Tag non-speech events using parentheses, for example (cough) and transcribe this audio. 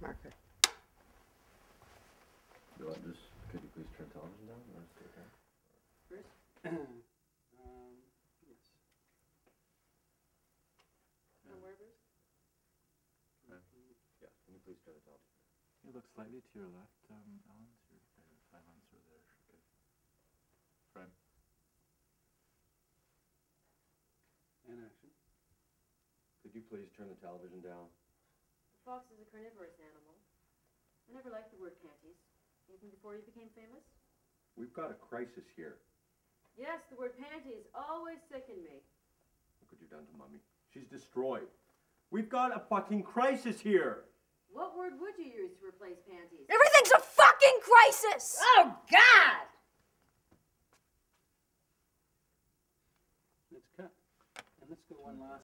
Marker. You want this, could you please turn television down or stay down? First? (clears throat) Um, yes. And where, Bruce? Yeah, can you please turn the television down? You look slightly to your left, um, Alan. Your uh, silence or there. Okay. Frame. And action. Could you please turn the television down? The fox is a carnivorous animal. I never liked the word panties, even before you became famous. We've got a crisis here. Yes, the word panties always sickened me. Look what you've done to Mummy. She's destroyed. We've got a fucking crisis here. What word would you use to replace panties? Everything's a fucking crisis! Oh, God! Let's cut. And let's go one last